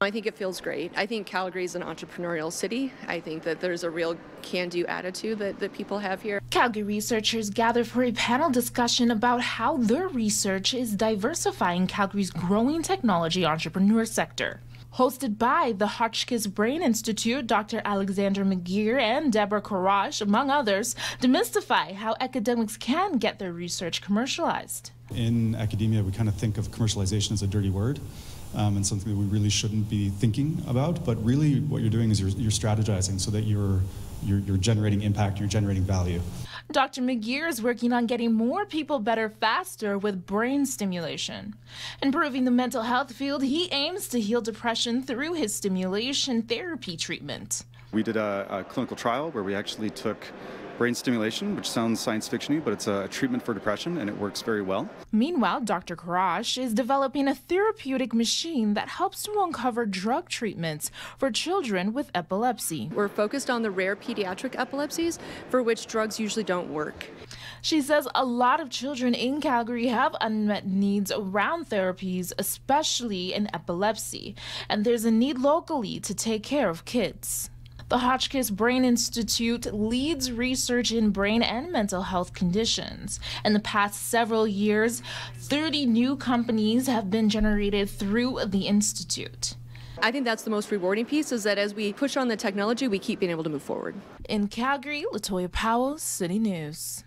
I think it feels great. I think Calgary is an entrepreneurial city. I think that there's a real can do attitude that, that people have here. Calgary researchers gather for a panel discussion about how their research is diversifying Calgary's growing technology entrepreneur sector. Hosted by the Hotchkiss Brain Institute, Dr. Alexander McGirr and Deborah Kurrasch, among others, demystify how academics can get their research commercialized. In academia, we kind of think of commercialization as a dirty word. Um, and something that we really shouldn't be thinking about, but really what you're doing is you're, you're strategizing so that you're, you're, you're generating impact, you're generating value. Dr. McGirr is working on getting more people better faster with brain stimulation. Improving the mental health field, he aims to heal depression through his stimulation therapy treatment. We did a, a clinical trial where we actually took brain stimulation, which sounds science fictiony, but it's a treatment for depression and it works very well. Meanwhile, Dr. Kurrasch is developing a therapeutic machine that helps to uncover drug treatments for children with epilepsy. We're focused on the rare pediatric epilepsies for which drugs usually don't work. She says a lot of children in Calgary have unmet needs around therapies, especially in epilepsy, and there's a need locally to take care of kids. The Hotchkiss Brain Institute leads research in brain and mental health conditions. In the past several years, 30 new companies have been generated through the Institute. I think that's the most rewarding piece is that as we push on the technology, we keep being able to move forward. In Calgary, Latoya Powell, City News.